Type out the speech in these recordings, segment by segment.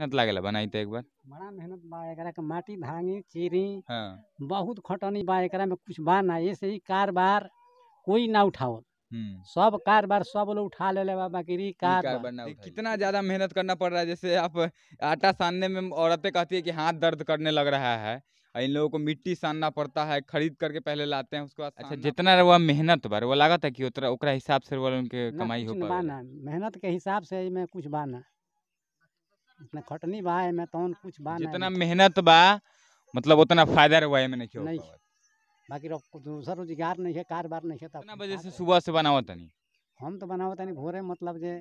मेहनत लागेला बनाई तो एक बार। बड़ा मेहनत बा एकरा के माटी भांगी चीरी हाँ। बहुत खटनी बा एकरा में कुछ बा ना ऐसे ही कार बार कोई ना उठावत। हम्म। सब कार बार सब लोग उठा ले बा बाकी री कार कितना ज़्यादा मेहनत करना पड़ रहा है जैसे आप आटा सानने में औरतें कहती है कि हाथ दर्द करने लग रहा है इन लोगों को मिट्टी सानना पड़ता है खरीद करके पहले लाते हैं उसके बाद अच्छा जितना रहुआ मेहनत बार वो लागत है कि उतना ओकरा हिसाब से उनके कमाई हो ना मेहनत के हिसाब से एमे कुछ बा ना। इतना खटनी बा एमे तौन कुछ बा जितना मेहनत बा मतलब उतना फ़ायदा रहुआ में नहीं। हो नहीं। बाकी दूसर रोज़गार नहीं है कार बार नहीं है तब कितना बजे से सुबह से बनावत तनी हम तो बनावत तनी भोरे मतलब जे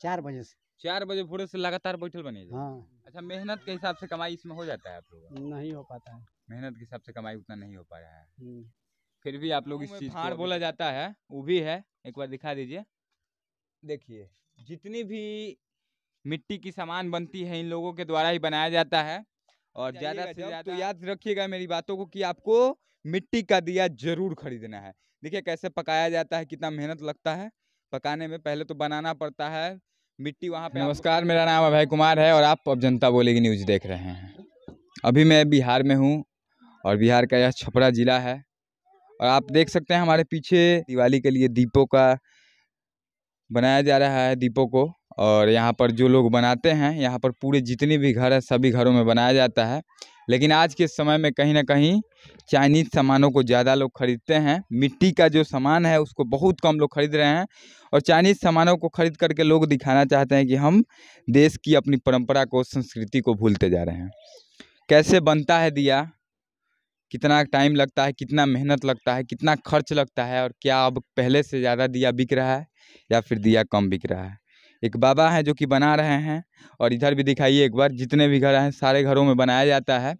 चार बजे से। चार बजे भोरे से लगातार बैठल बनी हाँ। अच्छा मेहनत के हिसाब से कमाई इसमें हो जाता है आप लोग नहीं हो पाता है। मेहनत के हिसाब से कमाई उतना नहीं हो पा रहा है। हम्म। फिर भी आप लोग इस चीज़ फाड़ बोला जाता है। वो भी है एक बार दिखा दीजिए। देखिए जितनी भी मिट्टी की सामान बनती है इन लोगों के द्वारा ही बनाया जाता है। और ज़्यादा से ज़्यादा तो याद रखिएगा मेरी बातों को कि आपको मिट्टी का दिया ज़रूर खरीदना है। देखिए कैसे पकाया जाता है कितना मेहनत लगता है। पकाने में पहले तो बनाना पड़ता है। मिट्टी वहाँ पे नमस्कार मेरा नाम अभय कुमार है और आप अब जनता बोलेगी न्यूज़ देख रहे हैं। अभी मैं बिहार में हूँ और बिहार का यह छपरा ज़िला है। और आप देख सकते हैं हमारे पीछे दिवाली के लिए दीपों का बनाया जा रहा है दीपों को। और यहाँ पर जो लोग बनाते हैं, यहाँ पर पूरे जितने भी घर है, सभी घरों में बनाया जाता है। लेकिन आज के समय में कहीं ना कहीं चाइनीज़ सामानों को ज़्यादा लोग खरीदते हैं। मिट्टी का जो सामान है, उसको बहुत कम लोग खरीद रहे हैं और चाइनीज़ सामानों को खरीद करके लोग दिखाना चाहते हैं कि हम देश की अपनी परंपरा को, संस्कृति को भूलते जा रहे हैं। कैसे बनता है दिया? कितना टाइम लगता है, कितना मेहनत लगता है, कितना खर्च लगता है और क्या अब पहले से ज़्यादा दिया बिक रहा है या फिर दिया कम बिक रहा है? एक बाबा हैं जो कि बना रहे हैं और इधर भी दिखाइए एक बार जितने भी घर हैं सारे घरों में बनाया जाता है।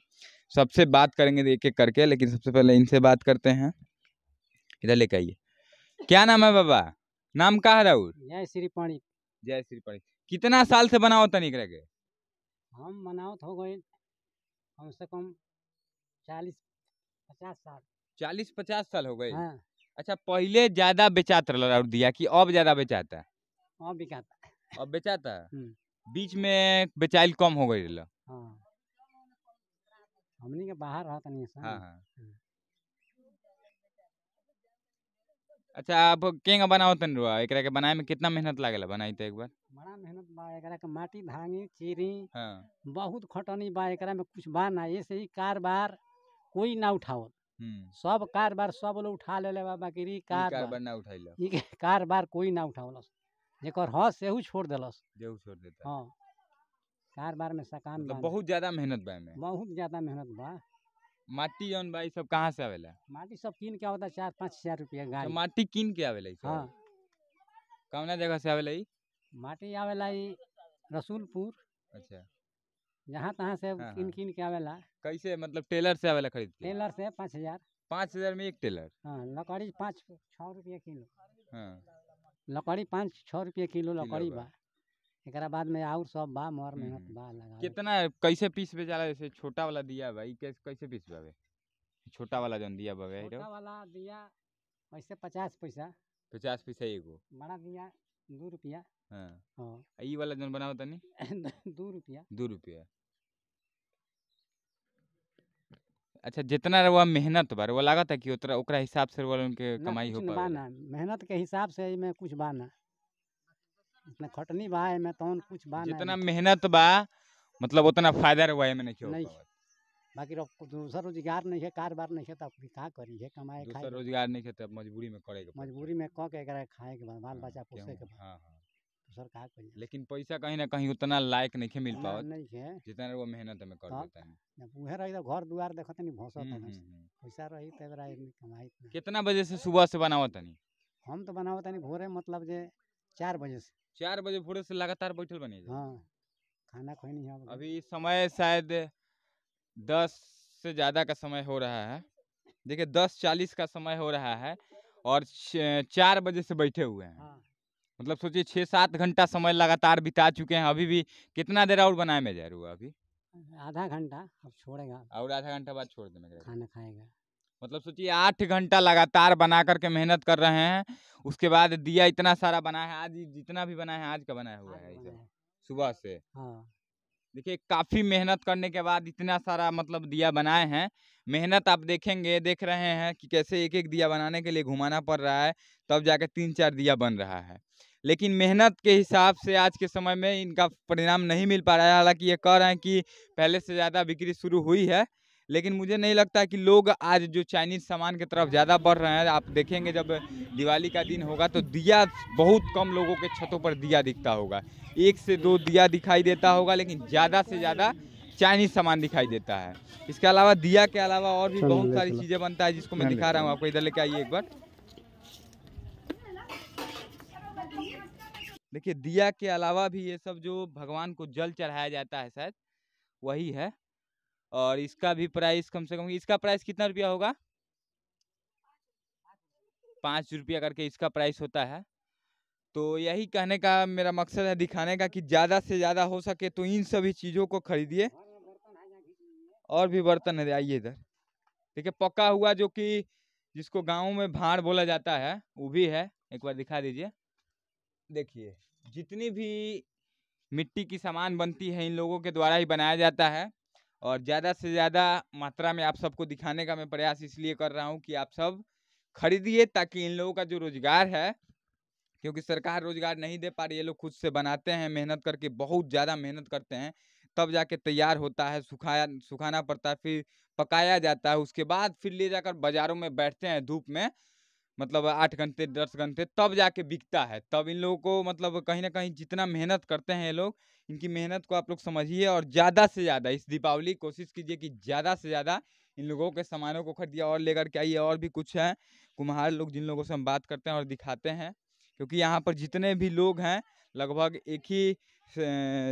सबसे बात करेंगे एक एक करके लेकिन सबसे पहले इनसे बात करते हैं। इधर लेके आइए। क्या नाम है बाबा? नाम का है राहुल? जय श्री पाणी। जय श्री पड़ी कितना साल से बनाओ तनिक रह हम बनावत हो गए कम से कम चालीस पचास साल। चालीस पचास साल हो गए? हाँ। अच्छा पहले ज़्यादा बेचात रहा राहुल दिया कि अब ज़्यादा बेचाता? है और बिकाता। अब बेचाता है। हम्म। बीच में बेचाइल कम हो गई रहा हाँ। हमनी के बाहर रहत नहीं हाँ हाँ। अच्छा आप केंगा बनाओ तन रुआ एकरा के बनाए में कितना मेहनत लागेला बनाई तो एक बार? बड़ा मेहनत बा एकरा के माटी भांगी चीरी हाँ। बहुत खटनी बा एकरा में कुछ बा ना ऐसे ही कार बार कोई ना हम्म सब कार बार सब लोग उठा ले बा बाकी कार कार बा। बनना उठाइला कार बार कोई ना उठावलस जेकर हस सेहू छोड़ देलस। देव छोड़ देता है। हाँ। कार बार में सकान मतलब बहुत ज़्यादा मेहनत बा में बहुत ज़्यादा मेहनत बा। माटी जौन बा सब कहाँ से आवेला? माटी सब कीन के आवता चार पाँच हज़ार रुपया तो गाड़ी माटी कीन के आवेला हाँ। कौना जगह से आवेला माटी आवेला ई रसूलपुर। अच्छा। जहाँ तहाँ से हाँ, कीन हाँ। कीन के आवेला। कैसे मतलब टेलर से आवेला खरीद टेलर से पाँच हज़ार। पाँच हज़ार में एक टेलर? हाँ लकड़ी पाँच छः रुपये किलो। हाँ। लकड़ी पाँच छः रुपये किलो लकड़ी बा। एकरा बाद में और सब बा मोर मेहनत हम्म। बा लगा कितना कैसे पीस बेचाला जैसे छोटा वाला दिया बा ई कैसे कैसे पीस बावे? छोटा वाला जौन दिया बावे छोटा वाला दिया ऐसे पचास पैसा। पचास पैसा एगो बड़ा दिया दू रुपया। हाँ। हाँ। ई वाला जौन बनाओ तनी? दू रुपया। दो रुपया। अच्छा जितना रहुआ मेहनत बा रहुआ लागत है कि उतना ओकरा हिसाब से रहुआ उनके ना कमाई हो कुछ बा ना मेहनत के हिसाब से एमे कुछ बा ना इतना खटनी बा एमे तौन कुछ बा ना जितना एमे। मेहनत बा मतलब उतना फ़ायदा में नहीं हो नहीं। पावत बाकी रो- दूसर रोज़गार नहीं है कार नहीं है तब का करी है कमाए खाए दूसरा के। रोज़गार नहीं है तब मजबूरी में करे के। मजबूरी में क के एकरा खाए के बा बाल हाँ, बच्चा पोसे के बा हाँ हाँ दूसर का करी लेकिन पैसा कहीं ना कहीं उतना लायक नहीं मिल ना, पावत नहीं है। जितना रहुआ मेहनत में कर तब देता है। जब उहे रही तो घर दुआर देखत नहीं भौसत हम्म, है हम्म, हम्म। पैसा रही तो एकरा आदमी कमाई। कितना बजे से सुबह से बनावत तनी? हम तो बनावत नहीं भोरे मतलब जे चार बजे से। चार बजे भोरे से लगातार बैठल बनी। हाँ खाना खोनी है। अभी समय शायद दस से ज़्यादा का समय हो रहा है। देखिए दस चालीस का समय हो रहा है और चार बजे से बैठे हुए हैं। हाँ। मतलब सोचिए छः सात घंटा समय लगातार बिता चुके हैं अभी भी कितना देर और बनाए में जा रहा हुआ अभी? आधा घंटा अब छोड़ेगा। और आधा घंटा बाद छोड़ देना। खाना खाएगा। मतलब सोचिए आठ घंटा लगातार बना करके मेहनत कर रहे हैं उसके बाद दिया इतना सारा बना है आज जितना भी बना है आज का बनाया हुआ है बनाया। सुबह से। हाँ। देखिए काफ़ी मेहनत करने के बाद इतना सारा मतलब दिया बनाए हैं। मेहनत आप देखेंगे देख रहे हैं कि कैसे एक एक दिया बनाने के लिए घुमाना पड़ रहा है तब जाके तीन चार दिया बन रहा है। लेकिन मेहनत के हिसाब से आज के समय में इनका परिणाम नहीं मिल पा रहा है। हालाँकि ये कह रहे हैं कि पहले से ज़्यादा बिक्री शुरू हुई है लेकिन मुझे नहीं लगता कि लोग आज जो चाइनीज़ सामान की तरफ़ ज़्यादा बढ़ रहे हैं आप देखेंगे जब दिवाली का दिन होगा तो दिया बहुत कम लोगों के छतों पर दिया दिखता होगा। एक से दो दिया दिखाई देता होगा लेकिन ज़्यादा से ज़्यादा चाइनीज़ सामान दिखाई देता है। इसके अलावा दिया के अलावा और भी बहुत सारी चीज़ें बनता है जिसको मैं दिखा रहा हूँ। आपको। इधर लेके आइए एक बार। देखिए, दिया के अलावा भी ये सब जो भगवान को जल चढ़ाया जाता है शायद, वही है। और इसका भी प्राइस कम से कम, इसका प्राइस कितना रुपया होगा? पाँच रुपया करके इसका प्राइस होता है। तो यही कहने का मेरा मकसद है दिखाने का कि ज़्यादा से ज़्यादा हो सके तो इन सभी चीज़ों को खरीदिए। और भी बर्तन है, आइए इधर। देखिए पक्का हुआ जो कि जिसको गाँव में भाड़ बोला जाता है, वो भी है। एक बार दिखा दीजिए। देखिए, जितनी भी मिट्टी की सामान बनती है, इन लोगों के द्वारा ही बनाया जाता है। और ज़्यादा से ज़्यादा मात्रा में आप सबको दिखाने का मैं प्रयास इसलिए कर रहा हूँ कि आप सब खरीदिए ताकि इन लोगों का जो रोज़गार है, क्योंकि सरकार रोज़गार नहीं दे पा रही ये लोग खुद से बनाते हैं, मेहनत करके बहुत ज़्यादा मेहनत करते हैं, तब जाके तैयार होता है, सुखाया, सुखाना पड़ता है, फिर पकाया जाता है, उसके बाद फिर ले जाकर बाज़ारों में बैठते हैं धूप में। मतलब आठ घंटे, दस घंटे तब जाके बिकता है। तब इन लोगों को मतलब कहीं ना कहीं जितना मेहनत करते हैं ये लोग, इनकी मेहनत को आप लोग समझिए और ज़्यादा से ज़्यादा, इस दीपावली कोशिश कीजिए कि ज़्यादा से ज़्यादा इन लोगों के सामानों को खरीदिए और लेकर के आइए। और भी कुछ है, कुम्हार लोग जिन लोगों से हम बात करते हैं और दिखाते हैं, क्योंकि यहाँ पर जितने भी लोग हैं, लगभग एक ही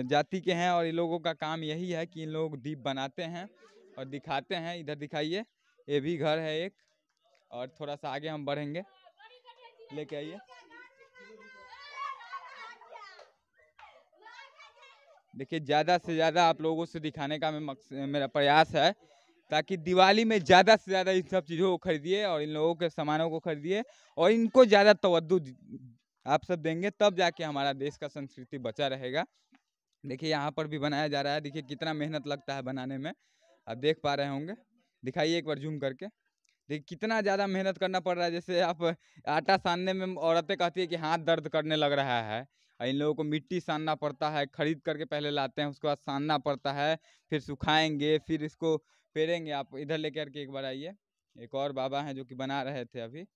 जाति के हैं और इन लोगों का काम यही है कि इन लोग दीप बनाते हैं और दिखाते हैं। इधर दिखाइए, ये भी घर है एक। और थोड़ा सा आगे हम बढ़ेंगे। लेके आइए। देखिए, ज़्यादा से ज़्यादा आप लोगों से दिखाने का मैं मेरा प्रयास है, ताकि दिवाली में ज़्यादा से ज़्यादा इन सब चीज़ों को खरीदिए और इन लोगों के सामानों को खरीदिए और इनको ज़्यादा तवज्जो आप सब देंगे, तब जाके हमारा देश का संस्कृति बचा रहेगा। देखिए, यहाँ पर भी बनाया जा रहा है। देखिए, कितना मेहनत लगता है बनाने में। आप देख पा रहे होंगे। दिखाइए एक बार जूम करके। देखिए कितना ज़्यादा मेहनत करना पड़ रहा है। जैसे आप आटा सानने में औरतें कहती है कि हाथ दर्द करने लग रहा है और इन लोगों को मिट्टी सानना पड़ता है खरीद करके पहले लाते हैं उसके बाद सानना पड़ता है फिर सुखाएँगे फिर इसको फेरेंगे आप इधर लेकर के एक बार आइए। एक और बाबा हैं जो कि बना रहे थे अभी।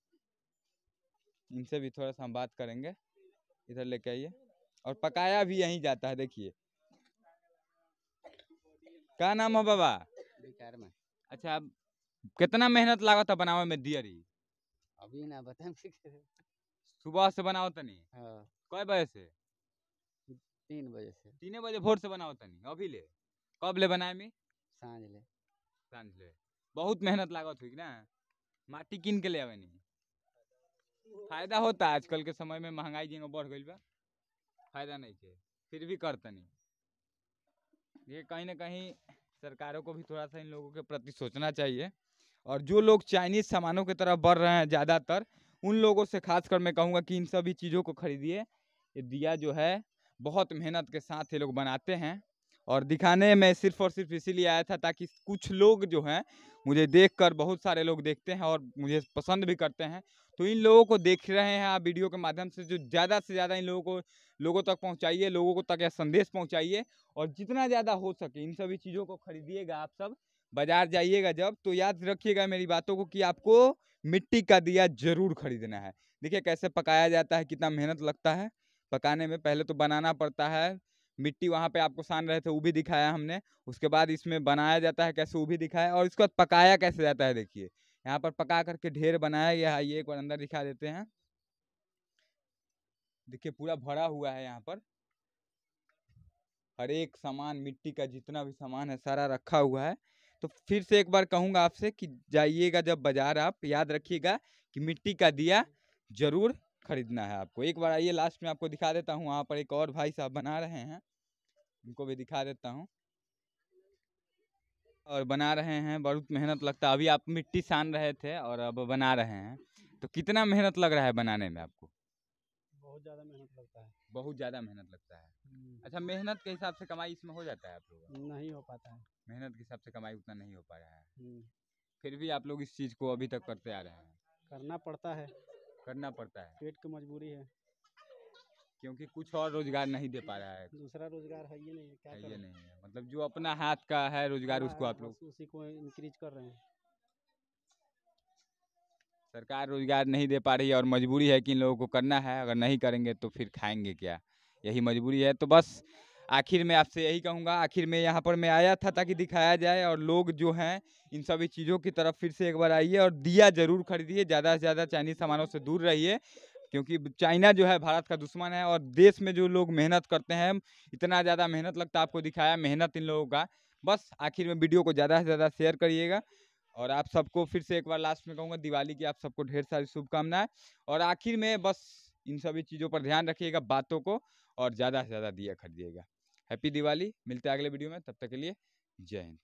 इनसे भी थोड़ा सा हम बात करेंगे। इधर लेके आइए। और पकाया भी यहीं जाता है देखिए। क्या नाम है बाबा? अच्छा अब कितना मेहनत लागत है बनावे में दियरी? अभी ना बताएँ सुबह से बनाओ तनी? हाँ। कय बजे से? तीन बजे से। तीने बजे भोर से बनाओ तनी? अभी ले। कब ले बनाए में साँझ ले। साँझ ले। बहुत मेहनत लागत हुई ना। माटी किन के ले आवे नहीं फ़ायदा होता आजकल के समय में महँगाई जिंगा बढ़ गई बा। फ़ायदा नहीं के फिर भी कर तनी। ये कहीं ना कहीं सरकारों को भी थोड़ा सा इन लोगों के प्रति सोचना चाहिए। और जो लोग चाइनीज़ सामानों की तरफ़ बढ़ रहे हैं ज़्यादातर, उन लोगों से खासकर मैं कहूँगा कि इन सभी चीज़ों को खरीदिए। ये दिया जो है, बहुत मेहनत के साथ ये लोग बनाते हैं। और दिखाने में सिर्फ़ और सिर्फ़ इसीलिए आया था ताकि कुछ लोग जो हैं, मुझे देखकर बहुत सारे लोग देखते हैं और मुझे पसंद भी करते हैं। तो इन लोगों को देख रहे हैं आप वीडियो के माध्यम से, जो ज़्यादा से ज़्यादा इन लोगों को, लोगों तक पहुंचाइए, लोगों को तक यह संदेश पहुंचाइए। और जितना ज़्यादा हो सके इन सभी चीज़ों को खरीदिएगा आप सब। बाज़ार जाइएगा जब तो याद रखिएगा मेरी बातों को कि आपको मिट्टी का दिया ज़रूर खरीदना है। देखिए कैसे पकाया जाता है, कितना मेहनत लगता है। पकाने में पहले तो बनाना पड़ता है, मिट्टी वहाँ पे आपको सान रहे थे, वो भी दिखाया हमने। उसके बाद इसमें बनाया जाता है, कैसे वो भी दिखाया और इसके बाद पकाया कैसे जाता है देखिए। यहाँ पर पका करके ढेर बनाया गया है ये एक बार अंदर दिखा देते हैं। देखिए पूरा भरा हुआ है यहाँ पर। हर एक सामान, मिट्टी का जितना भी सामान है, सारा रखा हुआ है। तो फिर से एक बार कहूँगा आपसे कि जाइएगा जब बाज़ार आप याद रखिएगा कि मिट्टी का दिया ज़रूर खरीदना है आपको। एक बार आइए लास्ट में आपको दिखा देता हूँ वहाँ पर एक और भाई साहब बना रहे हैं। उनको भी दिखा देता हूँ। और बना रहे हैं बहुत मेहनत लगता है। अभी आप मिट्टी सान रहे थे और अब बना रहे हैं। तो कितना मेहनत लग रहा है बनाने में आपको? बहुत ज़्यादा मेहनत लगता है। बहुत ज़्यादा मेहनत लगता है। अच्छा मेहनत के हिसाब से कमाई इसमें हो जाता है आप लोग नहीं हो पाता है। मेहनत के हिसाब से कमाई उतना नहीं हो पा रहा है। हम्म, फिर भी आप लोग इस चीज़ को अभी तक करते आ रहे हैं? करना पड़ता है। करना पड़ता है। पेट की मजबूरी है। क्योंकि कुछ और रोज़गार नहीं दे पा रहा है। दूसरा रोज़गार है ये नहीं है क्या है, ये नहीं है। मतलब जो अपना हाथ का है रोज़गार हाँ, उसको आप लोग उसी को इंक्रीज कर रहे हैं। सरकार रोज़गार नहीं दे पा रही है और मजबूरी है कि इन लोगों को करना है। अगर नहीं करेंगे तो फिर खाएँगे क्या? यही मजबूरी है। तो बस आखिर में आपसे यही कहूँगा, आखिर में यहाँ पर मैं आया था ताकि दिखाया जाए और लोग जो हैं, इन सभी चीज़ों की तरफ़ फिर से एक बार आइए और दिया ज़रूर खरीदिए, ज़्यादा से ज़्यादा चाइनीज़ सामानों से दूर रहिए, क्योंकि चाइना जो है भारत का दुश्मन है और देश में जो लोग मेहनत करते हैं, इतना ज़्यादा मेहनत लगता है आपको दिखाया, मेहनत इन लोगों का। बस आखिर में वीडियो को ज़्यादा से ज़्यादा शेयर करिएगा और आप सबको फिर से एक बार लास्ट में कहूँगा, दिवाली की आप सबको ढेर सारी शुभकामनाएँ। और आखिर में बस इन सभी चीज़ों पर ध्यान रखिएगा, बातों को और ज़्यादा से ज़्यादा दिया खरीदिएगा। हैप्पी दिवाली, मिलते हैं अगले वीडियो में, तब तक के लिए जय हिंद।